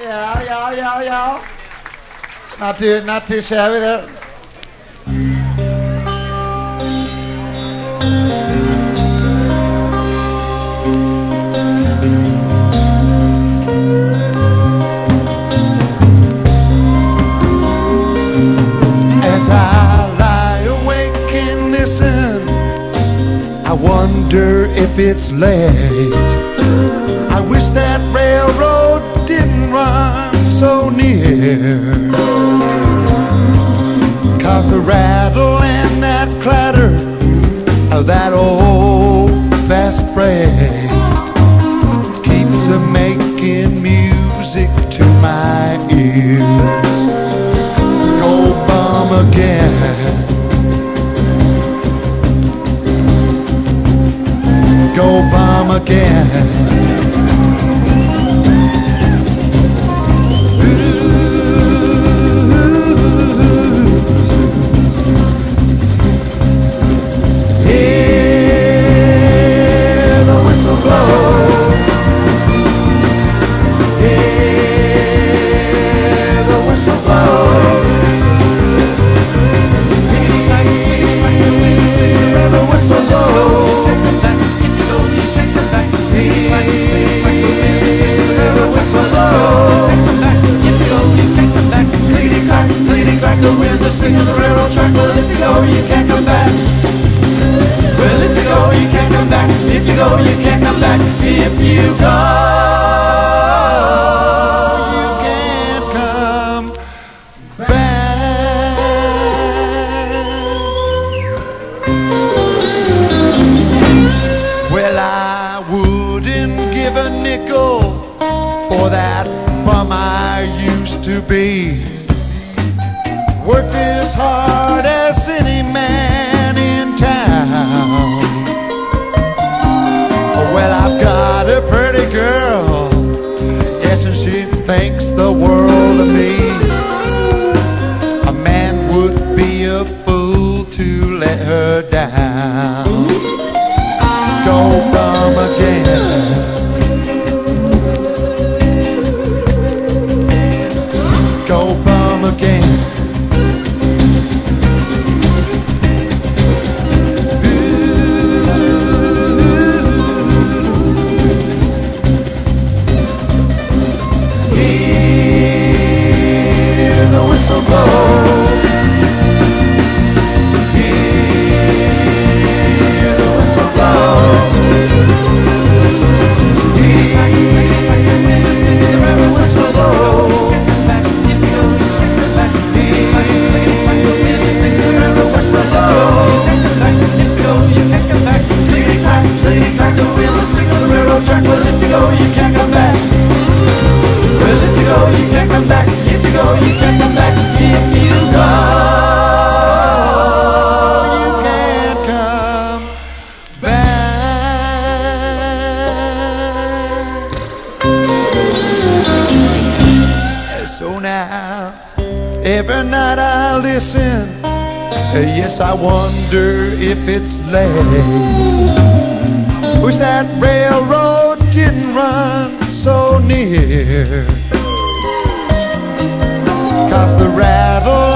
Yeah, yeah, yeah, yeah. Not too, not too shabby there. As I lie awake and listen, I wonder if it's late. so near. Cause the rattle and that clatter of that old fast freight keeps a making music to my ears. Go bum again. go, you can't come back. If you go, you can't come back. Well, I wouldn't give a nickel for that bum I used to be. Work is hard. to let her down. now. Every night I listen, yes, I wonder if it's late. Wish that railroad didn't run so near. Cause the rattle